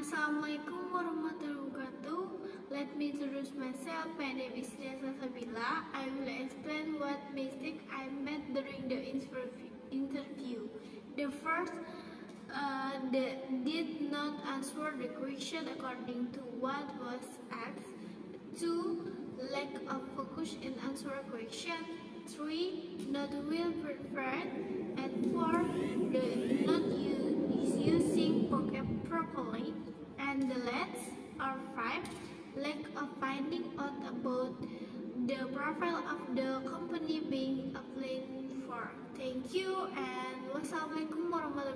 Assalamualaikum warahmatullahi wabarakatuh. Let me introduce myself. My name is Nesa Sabila. I will explain what mistake I made during the interview. The first, uh, the, did not answer the question according to what was asked. Two, lack of focus in answer question. Three, not well prepared. And or five, lack of finding out about the profile of the company being applied for. Thank you and wassalamualaikum warahmatullahi.